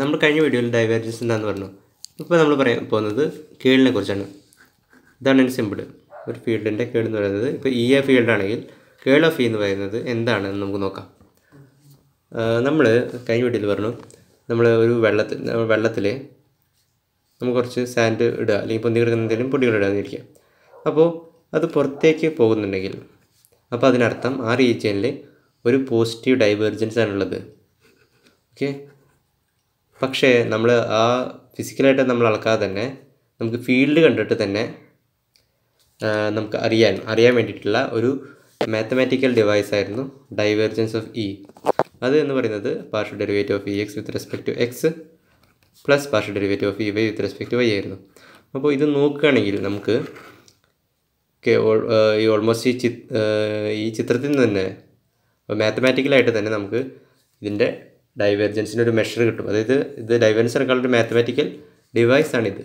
നമ്മൾ കഴിഞ്ഞ വീഡിയോയിൽ ഡൈവേർജൻസ് എന്താണെന്ന് പറഞ്ഞു. ഇപ്പോൾ നമ്മൾ പറയാൻ പോകുന്നത് കേളിനെ കുറിച്ചാണ്. ഇതാണ് എന്റെ സിമ്പിൾ ഒരു ഫീൽഡിന്റെ കേൾ എന്ന് പറയുന്നത്. ഇപ്പോൾ ഇ എ ഫീൽഡ് ആണെങ്കിൽ കേൾ ഓഫ് ഇ എന്ന് പറയുന്നത് എന്താണെന്ന് നമുക്ക് നോക്കാം. നമ്മൾ കഴിഞ്ഞ വീഡിയോയിൽ പറഞ്ഞു നമ്മൾ ഒരു വെള്ളത്തിൽ വെള്ളത്തിൽ നമുക്ക് കുറച്ച് സാൻഡ് ഇടുക. അല്ലെങ്കിൽ പൊന്തി കിടക്കുന്ന എന്തെങ്കിലും പൊടികൾ ഇടുക അപ്പോൾ അത് പുറത്തേക്ക് പോകുന്നുണ്ടെങ്കിൽ അപ്പോൾ അതിനർത്ഥം ആ റീജിയനിൽ ഒരു പോസിറ്റീവ് ഡൈവേർജൻസ് ആണുള്ളത്. ഓക്കെ പക്ഷേ നമ്മൾ ആ ഫിസിക്കലായിട്ട് നമ്മൾ അളക്കാതെ തന്നെ നമുക്ക് ഫീൽഡ് കണ്ടിട്ട് തന്നെ നമുക്ക് അറിയാൻ അറിയാൻ വേണ്ടിയിട്ടുള്ള ഒരു മാത്തമാറ്റിക്കൽ ഡിവൈസ് ആയിരുന്നു ഡൈവേർജൻസ് ഓഫ് ഇ അത് എന്ന് പറയുന്നത് partial derivative of E X with respect to X plus partial derivative of E Y with respect to Y ആയിരുന്നു. അപ്പോൾ ഇത് നോക്കുകയാണെങ്കിൽ നമുക്ക് ഈ ഓൾമോസ്റ്റ് ഈ ഈ ചിത്രത്തിൽ നിന്ന് തന്നെ മാത്തമാറ്റിക്കലായിട്ട് തന്നെ നമുക്ക് ഇതിന്റെ ഡൈവേർജൻസിന് ഒരു മെഷർ കിട്ടും. അതായത് ഇത് ഡൈവേർജൻസ് എടുക്കാനുള്ള ഒരു മാത്തമാറ്റിക്കൽ ഡിവൈസാണിത്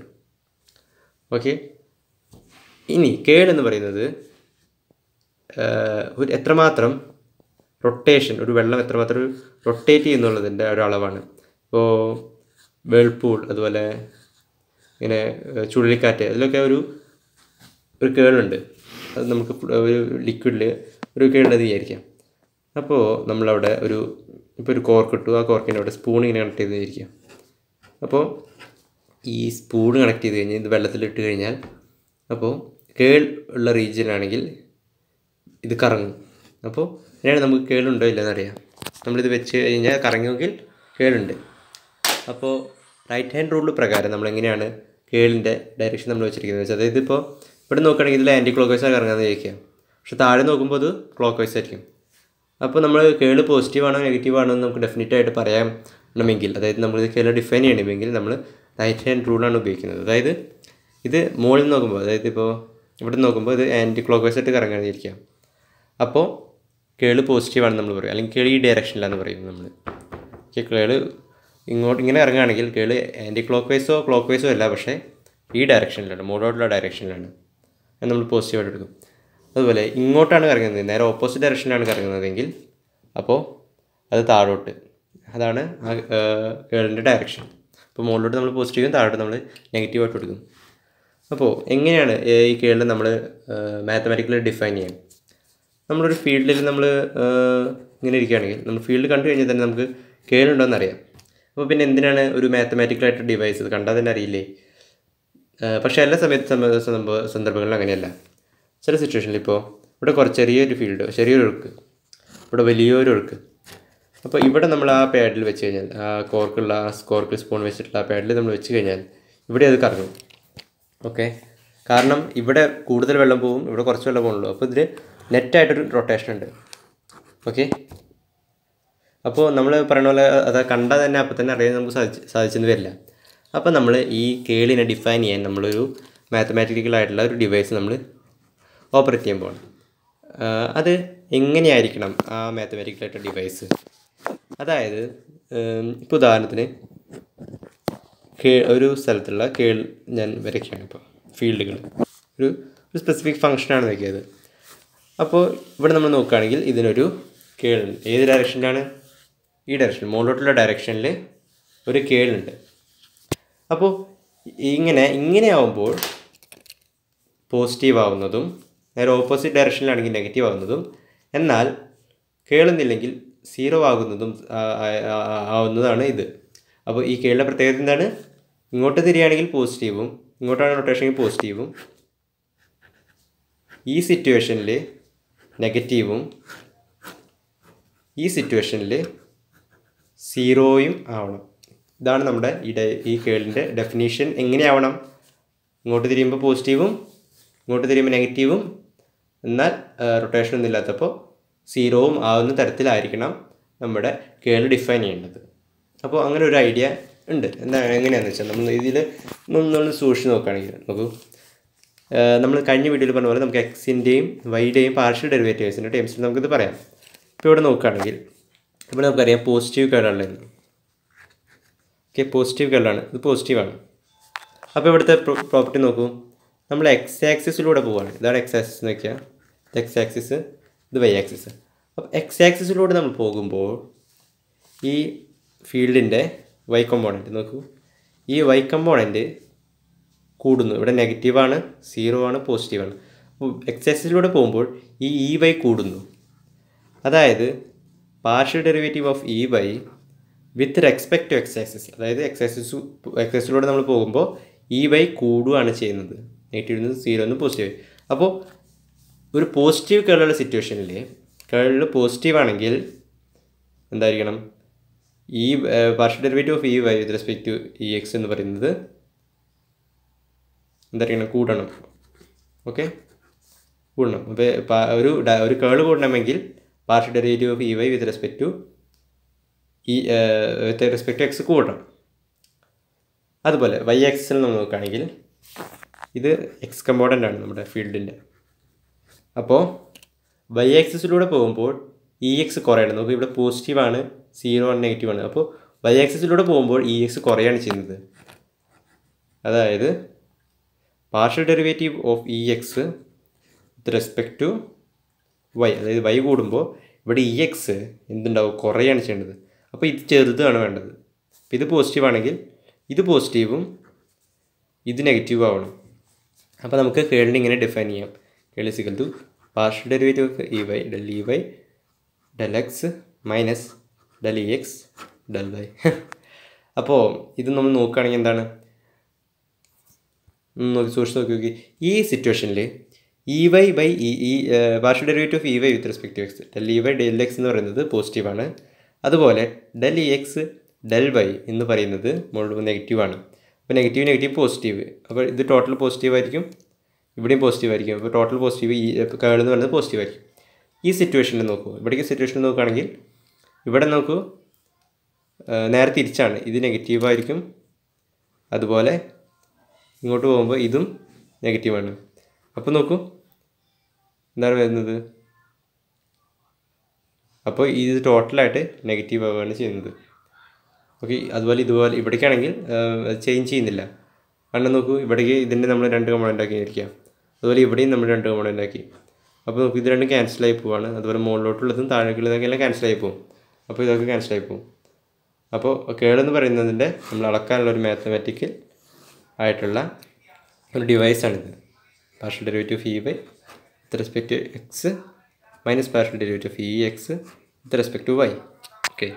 ഓക്കെ ഇനി കേൾ എന്ന് പറയുന്നത് ഒരു എത്രമാത്രം റൊട്ടേഷൻ ഒരു വെള്ളം എത്രമാത്രം റൊട്ടേറ്റ് ചെയ്യുന്നുള്ളതിന്റെ ഒരു അളവാണ്. ഇപ്പോൾ വേൾപൂൾ അതുപോലെ ഇങ്ങനെ ചുഴലിക്കാറ്റ് അതിലൊക്കെ ഒരു ഒരു കേളുണ്ട് അത് നമുക്ക് ഒരു ലിക്വിഡിൽ ഒരു കേളുള്ളത് വിചാരിക്കാം. അപ്പോൾ നമ്മളവിടെ ഒരു ഇപ്പോൾ ഒരു കോർക്ക് ഇട്ടു. ആ കോർക്കിന്റെ അവിടെ സ്പൂൺ ഇങ്ങനെ കണക്ട് ചെയ്ത് ഇരിക്കുക അപ്പോൾ ഈ സ്പൂൺ കണക്ട് ചെയ്ത് കഴിഞ്ഞ് ഇത് വെള്ളത്തിലിട്ട് കഴിഞ്ഞാൽ അപ്പോൾ കേൾ ഉള്ള റീജിയനാണെങ്കിൽ ഇത് കറങ്ങും. അപ്പോൾ അതിനാണ് നമുക്ക് കേളുണ്ടോ ഇല്ലെന്നറിയാം നമ്മളിത് വെച്ച് കഴിഞ്ഞാൽ കറങ്ങുമെങ്കിൽ കേളുണ്ട് അപ്പോൾ റൈറ്റ് ഹാൻഡ് റൂൾ പ്രകാരം നമ്മളെങ്ങനെയാണ് കേളിന്റെ ഡയറക്ഷൻ നമ്മൾ വെച്ചിരിക്കുന്നത്? വെച്ചാൽ അതായത് ഇപ്പോൾ ഇവിടെ നോക്കുകയാണെങ്കിൽ ഇതിൽ ആന്റി ക്ലോക്ക് വൈസാണ് കറങ്ങാമെന്ന് ചോദിക്കുക പക്ഷെ താഴെ നോക്കുമ്പോൾ അത് ക്ലോക്ക് വൈസ് ആയിരിക്കും. അപ്പോൾ നമ്മൾ കേൾ പോസിറ്റീവാണോ നെഗറ്റീവാണോ എന്ന് നമുക്ക് ഡെഫിനറ്റ് ആയിട്ട് പറയണമെങ്കിൽ അതായത് നമ്മൾ ഇത് കേൾ ഡിഫൈൻ ചെയ്യണമെങ്കിൽ നമ്മൾ റൈറ്റ് ഹാൻഡ് റൂളാണ് ഉപയോഗിക്കുന്നത്. അതായത് ഇത് മുകളിൽ നോക്കുമ്പോൾ അതായത് ഇപ്പോൾ ഇവിടെ നോക്കുമ്പോൾ ഇത് ആന്റി ക്ലോക്ക് വൈസ് ആയിട്ട് കറങ്ങാതിരിക്കാം അപ്പോൾ കേൾ പോസിറ്റീവാണെന്ന് നമ്മൾ പറയും. അല്ലെങ്കിൽ കേൾ ഈ ഡയറക്ഷനിലാണ് പറയും നമ്മൾ കേൾ ഇങ്ങോട്ട് ഇങ്ങനെ ഇറങ്ങുകയാണെങ്കിൽ കേൾ ആന്റി ക്ലോക്ക് വൈസോ ക്ലോക്ക് വൈസോ അല്ല പക്ഷേ ഈ ഡയറക്ഷനിലാണ് മോഡോട്ടുള്ള ഡയറക്ഷനിലാണ് നമ്മൾ പോസിറ്റീവായിട്ട് എടുക്കും. അതുപോലെ ഇങ്ങോട്ടാണ് കറങ്ങുന്നത്. നേരെ ഓപ്പോസിറ്റ് ഡയറക്ഷനിലാണ് കറങ്ങുന്നതെങ്കിൽ അപ്പോൾ അത് താഴോട്ട്. അതാണ് ആ ഗേളിന്റെ ഡയറക്ഷൻ അപ്പോൾ മുകളിലോട്ട് നമ്മൾ പോസിറ്റീവും താഴോട്ട് നമ്മൾ നെഗറ്റീവായിട്ട് കൊടുക്കും. അപ്പോൾ എങ്ങനെയാണ് ഈ കേളിൽ നമ്മൾ മാത്തമാറ്റിക്കലി ഡിഫൈൻ ചെയ്യാൻ? നമ്മളൊരു ഫീൽഡിൽ നമ്മൾ ഇങ്ങനെ ഇരിക്കുകയാണെങ്കിൽ നമ്മൾ ഫീൽഡ് കണ്ടു കഴിഞ്ഞാൽ തന്നെ നമുക്ക് കേളുണ്ടോ എന്നറിയാം അപ്പോൾ പിന്നെ എന്തിനാണ് ഒരു മാത്തമാറ്റിക്കലായിട്ട് ഡിവൈസ് ഇത് കണ്ടാൽ തന്നെ അറിയില്ലേ? പക്ഷേ എല്ലാ സമയത്ത് സംഭവ- സന്ദർഭങ്ങളിലും അങ്ങനെയല്ല. ചില സിറ്റുവേഷനിൽ ഇപ്പോൾ ഇവിടെ കുറച്ച് ചെറിയൊരു ഫീൽഡ് ചെറിയൊരു ഒഴുക്ക്. ഇവിടെ വലിയൊരു ഒഴുക്ക്. അപ്പോൾ ഇവിടെ നമ്മൾ ആ പാഡിൽ വെച്ച് കഴിഞ്ഞാൽ ആ കോർക്കുള്ള ആ കോർക്ക് സ്പൂൺ വെച്ചിട്ടുള്ള ആ പാഡിൽ നമ്മൾ വെച്ച് കഴിഞ്ഞാൽ ഇവിടെ അത് കറങ്ങും. ഓക്കെ കാരണം ഇവിടെ കൂടുതൽ വെള്ളം പോകും ഇവിടെ കുറച്ച് വെള്ളം പോകുള്ളൂ അപ്പോൾ ഇതിൽ നെറ്റായിട്ടൊരു റൊട്ടേഷൻ ഉണ്ട്. ഓക്കെ അപ്പോൾ നമ്മൾ പറയുന്ന പോലെ അത് കണ്ടാൽ തന്നെ അപ്പോൾ തന്നെ അറിയാൻ നമുക്ക് സാധിച്ച് സാധിച്ചെന്ന് വരില്ല. അപ്പോൾ നമ്മൾ ഈ കേളിനെ ഡിഫൈൻ ചെയ്യാൻ നമ്മളൊരു മാത്തമാറ്റിക്കലായിട്ടുള്ള ഒരു ഡിവൈസ് നമ്മൾ ഓപ്പറേറ്റ് ചെയ്യാൻ പോകണം. അത് എങ്ങനെയായിരിക്കണം ആ മാത്തമാറ്റിക്കലായിട്ട് ഡിവൈസ് അതായത് ഇപ്പോൾ ഉദാഹരണത്തിന് കേ ഒരു സ്ഥലത്തുള്ള കേൾ ഞാൻ വരയ്ക്കുകയാണ് ഇപ്പോൾ ഫീൽഡുകൾ. ഒരു ഒരു സ്പെസിഫിക് ഫങ്ഷനാണ് നോക്കിയത് അപ്പോൾ ഇവിടെ നമ്മൾ നോക്കുകയാണെങ്കിൽ ഇതിനൊരു കേളുണ്ട് ഏത് ഡയറക്ഷനിലാണ് ഈ ഡയറക്ഷൻ മുകളിലോട്ടുള്ള ഡയറക്ഷനിൽ ഒരു കേളുണ്ട് അപ്പോൾ ഇങ്ങനെ ഇങ്ങനെ ആവുമ്പോൾ പോസിറ്റീവ് ആവുന്നതും നേരെ ഓപ്പോസിറ്റ് ഡയറക്ഷനിലാണെങ്കിൽ നെഗറ്റീവ് ആകുന്നതും. എന്നാൽ കേളുന്നില്ലെങ്കിൽ സീറോ ആകുന്നതും ആവുന്നതാണ് ഇത്. അപ്പോൾ ഈ കേളിന്റെ പ്രത്യേകത എന്താണ്? ഇങ്ങോട്ട് തിരിയുകയാണെങ്കിൽ പോസിറ്റീവും ഇങ്ങോട്ടാണ് റൊട്ടേഷൻ പോസിറ്റീവും ഈ സിറ്റുവേഷനിൽ നെഗറ്റീവും ഈ സിറ്റുവേഷനിൽ സീറോയും ആവണം. ഇതാണ് നമ്മുടെ ഈ ഡെ ഈ കേളിന്റെ ഡെഫിനീഷൻ എങ്ങനെയാവണം? ഇങ്ങോട്ട് തിരിയുമ്പോൾ പോസിറ്റീവും ഇങ്ങോട്ട് തിരിയുമ്പോൾ നെഗറ്റീവും എന്നാൽ റൊട്ടേഷൻ ഒന്നും ഇല്ലാത്തപ്പോൾ സീറോവും ആവുന്ന തരത്തിലായിരിക്കണം നമ്മുടെ കേൾ ഡിഫൈൻ ചെയ്യേണ്ടത്. അപ്പോൾ അങ്ങനെ ഒരു ഐഡിയ ഉണ്ട്. എന്താ എങ്ങനെയാണെന്ന് വെച്ചാൽ നമ്മൾ ഇതിൽ നമ്മൾ സൂക്ഷിച്ച് നോക്കുകയാണെങ്കിൽ നോക്കൂ. നമ്മൾ കഴിഞ്ഞ വീഡിയോയിൽ പറഞ്ഞ പോലെ നമുക്ക് എക്സിന്റെയും വൈയുടെയും പാർഷ്യൽ ഡെറിവേറ്റീവ്സിന്റെ ടേംസിൽ നമുക്കിത് പറയാം. ഇപ്പോൾ ഇവിടെ നോക്കുകയാണെങ്കിൽ ഇവിടെ നമുക്കറിയാം പോസിറ്റീവ് കേളാണുള്ളത് ഓക്കെ പോസിറ്റീവ് കേളാണ് ഇത് പോസിറ്റീവാണ് അപ്പോൾ ഇവിടുത്തെ പ്രോപ്പർട്ടി നോക്കൂ. നമ്മൾ എക്സ് ആക്സിസിലൂടെ പോവുകയാണ് ഇതാണ് എക്സ് ആക്സിസ് എന്ന് വെച്ചാൽ എക്സ് ആക്സിസ് ഇത് വൈ ആക്സിസ് അപ്പോൾ എക്സ് ആക്സിസിലൂടെ നമ്മൾ പോകുമ്പോൾ ഈ ഫീൽഡിന്റെ വൈ കമ്പോണന്റ് നോക്കൂ. ഈ വൈ കമ്പോണന്റ് കൂടുന്നു. ഇവിടെ നെഗറ്റീവാണ് സീറോ ആണ് പോസിറ്റീവാണ് എക്സ് ആക്സിസിലൂടെ പോകുമ്പോൾ ഈ ഇ വൈ കൂടുന്നു. അതായത് partial derivative of E Y with respect to X axis അതായത് എക്സ് ആക്സിസ് എക്സ് ആക്സിലൂടെ നമ്മൾ പോകുമ്പോൾ ഇ വൈ കൂടുകയാണ് ചെയ്യുന്നത്. നെഗറ്റീവ് നിന്ന് സീറോ നിന്ന് പോസിറ്റീവ്. അപ്പോൾ ഒരു പോസിറ്റീവ് കേളുള്ള സിറ്റുവേഷനിൽ കേളിൽ പോസിറ്റീവ് ആണെങ്കിൽ എന്തായിരിക്കണം? ഈ partial derivative of E Y with respect to E X എന്ന് പറയുന്നത് എന്തായിരിക്കണം? കൂടണം. ഓക്കെ? കൂടണം. അപ്പോൾ ഒരു ഒരു കേൾ കൂടണമെങ്കിൽ partial derivative of E Y with respect to ഈ വിത്ത് റെസ്പെക്ട് ടു എക്സ് കൂടണം. അതുപോലെ വൈ എക്സിൽ നമ്മൾ നോക്കുകയാണെങ്കിൽ ഇത് എക്സ് കമ്പോണന്റ് ആണ് നമ്മുടെ ഫീൽഡിന്റെ അപ്പോൾ വൈ ആക്സിസിലൂടെ പോകുമ്പോൾ ഇ എക്സ് കുറയണം. നമുക്ക് ഇവിടെ പോസിറ്റീവാണ് സീറോ ആണ് നെഗറ്റീവ് ആണ്. അപ്പോൾ വൈ ആക്സിസിലൂടെ പോകുമ്പോൾ ഇ എക്സ് കുറയാണ് ചെയ്യുന്നത്. അതായത് partial derivative of E X with respect to Y അതായത് വൈ കൂടുമ്പോൾ ഇവിടെ ഇ എക്സ് എന്തുണ്ടാവും? കുറയാണ് ചെയ്യേണ്ടത്. അപ്പോൾ ഇത് ചെറുതാണ് വേണ്ടത്. ഇത് പോസിറ്റീവ് ആണെങ്കിൽ ഇത് പോസിറ്റീവും ഇത് നെഗറ്റീവും ആവണം. അപ്പോൾ നമുക്ക് കേളിനെ ഇങ്ങനെ ഡിഫൈൻ ചെയ്യാം. Curl സിക്കൽ to partial derivative of E Y del E Y del X minus del E X del Y അപ്പോൾ ഇത് നമ്മൾ നോക്കുകയാണെങ്കിൽ എന്താണ്? നോക്കി സൂക്ഷിച്ച് നോക്കി നോക്കി. ഈ സിറ്റുവേഷനിൽ E Y by E E partial derivative of E Y with respect X del E Y del X എന്ന് പറയുന്നത് പോസിറ്റീവാണ് അതുപോലെ del E X del Y എന്ന് പറയുന്നത് മുഴുവൻ നെഗറ്റീവാണ് അപ്പോൾ നെഗറ്റീവ് നെഗറ്റീവ് പോസിറ്റീവ് അപ്പോൾ ഇത് ടോട്ടൽ പോസിറ്റീവ് ആയിരിക്കും ഇവിടെയും പോസിറ്റീവ് ആയിരിക്കും. അപ്പോൾ ടോട്ടൽ പോസിറ്റീവ് ഈ കേൾ എന്ന് പറയുന്നത് പോസിറ്റീവ് ആയിരിക്കും. ഈ സിറ്റുവേഷനിൽ നോക്കൂ. ഇവിടേക്ക് സിറ്റുവേഷനിൽ നോക്കുകയാണെങ്കിൽ ഇവിടെ നോക്കൂ നേരെ തിരിച്ചാണ്. ഇത് നെഗറ്റീവായിരിക്കും അതുപോലെ ഇങ്ങോട്ട് പോകുമ്പോൾ ഇതും നെഗറ്റീവാണ് അപ്പോൾ നോക്കൂ എന്താണ് വരുന്നത്? അപ്പോൾ ഇത് ടോട്ടലായിട്ട് നെഗറ്റീവ് ആവുകയാണ് ചെയ്യുന്നത്. ഓക്കെ അതുപോലെ ഇതുപോലെ ഇവിടേക്കാണെങ്കിൽ ചേഞ്ച് ചെയ്യുന്നില്ല. കാരണം നോക്കൂ ഇവിടേക്ക് ഇതിന്റെ നമ്മൾ രണ്ട് കമ്പോണന്റ് ആക്കി ഇരിക്കാം അതുപോലെ ഇവിടെയും നമ്മൾ രണ്ട് കമ്പോണന്റ് ആക്കി അപ്പോൾ നമുക്ക് ഇത് രണ്ടും ക്യാൻസലായി പോവാണ്. അതുപോലെ മുകളിലോട്ടുള്ളതും താഴേക്കുള്ളതൊക്കെ എല്ലാം ക്യാൻസലായി പോകും അപ്പോൾ ഇതൊക്കെ ക്യാൻസലായി പോകും അപ്പോൾ കേടെന്ന് പറയുന്നതിന്റെ നമ്മൾ അളക്കാനുള്ള ഒരു മാത്തമാറ്റിക്കൽ ആയിട്ടുള്ള ഒരു ഡിവൈസാണിത് partial derivative phi by with respect to X minus partial derivative phi X with respect to Y okay